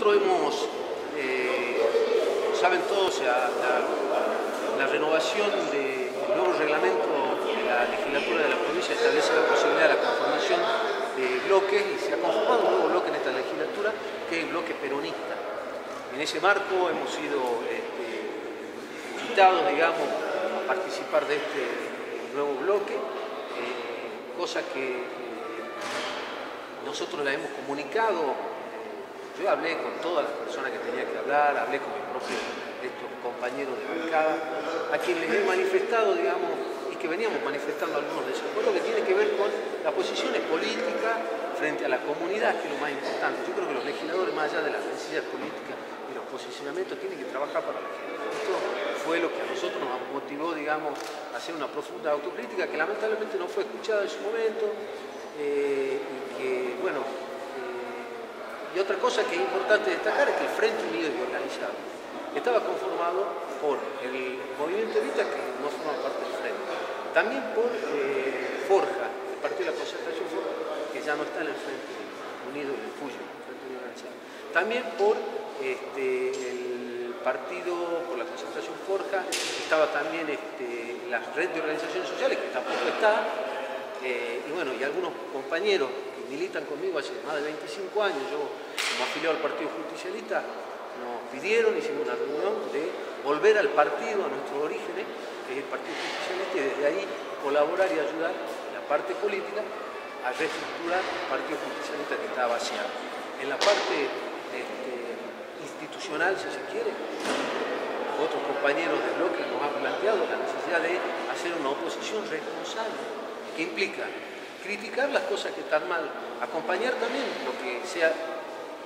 nosotros hemos, eh, saben todos, la, renovación del nuevo reglamento de la legislatura de la provincia establece la posibilidad de la conformación de bloques y se ha conformado un nuevo bloque en esta legislatura que es el bloque peronista. En ese marco hemos sido este, invitados, digamos, a participar de este nuevo bloque, eh, cosa que nosotros la hemos comunicado yo hablé con todas las personas que tenía que hablar, hablé con mis propios compañeros de bancada, a quienes les he manifestado, digamos, y que veníamos manifestando algunos desacuerdos que tiene que ver con las posiciones políticas frente a la comunidad, que es lo más importante. Yo creo que los legisladores, más allá de las necesidades políticas y los posicionamientos, tienen que trabajar para la. Esto fue lo que a nosotros nos motivó, digamos, a hacer una profunda autocrítica que lamentablemente no fue escuchada en su momento eh, y que, bueno, y otra cosa que es importante destacar es que el Frente Unido y Organizado estaba conformado por el movimiento Evita, que no forma parte del Frente, también por eh, Forja, el Partido de la Concertación Forja, que ya no está en el Frente Unido, en el Puyo, el Frente Unido Organizado. También por este, el Partido por la Concertación Forja, estaba también este, la red de organizaciones sociales, que tampoco está, eh, y bueno, y algunos compañeros militan conmigo hace más de 25 años, yo como afiliado al Partido Justicialista, nos pidieron, hicimos una reunión de volver al partido, a nuestros orígenes, que es el Partido Justicialista, y desde ahí colaborar y ayudar la parte política a reestructurar el Partido Justicialista que estaba vaciado. En la parte este, institucional, si se quiere, otros compañeros del bloque nos han planteado la necesidad de hacer una oposición responsable, que implica criticar las cosas que están mal, acompañar también lo que sea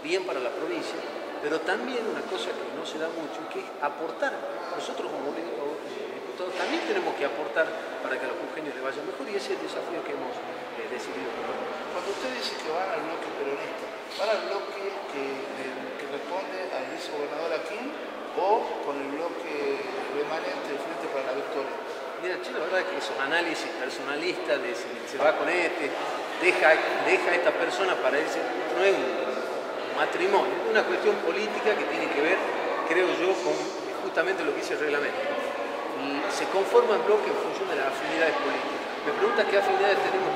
bien para la provincia, pero también una cosa que no se da mucho, que es aportar. Nosotros como diputados también tenemos que aportar para que a los jujeños les vaya mejor y ese es el desafío que hemos eh, decidido Cuando usted dice que van al bloque peronista, ¿van al bloque que, que responde al vicegobernador Aquín o con el bloque remanente del Frente para la Victoria? Mira, la verdad es que esos análisis personalistas de si se va con este, deja, deja a esta persona para irse, no es un matrimonio, una cuestión política que tiene que ver, creo yo, con justamente lo que dice el reglamento. Y se conforma el bloque en función de las afinidades políticas. Me pregunta qué afinidades tenemos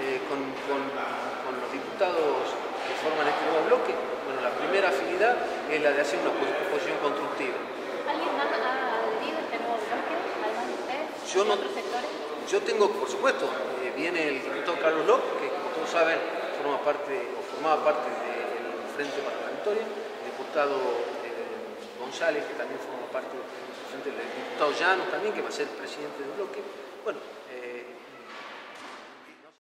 eh, con, los diputados que forman este nuevo bloque. Bueno, la primera afinidad es la de hacer una oposición constructiva. ¿Alguien más ha adherido este nuevo bloque? Yo, no, yo tengo, por supuesto, eh, viene el diputado Carlos López, que como todos saben forma parte o formaba parte del Frente para la Victoria, el diputado eh, González, que también forma parte del Frente, el diputado Llanos también, que va a ser presidente del bloque. Bueno,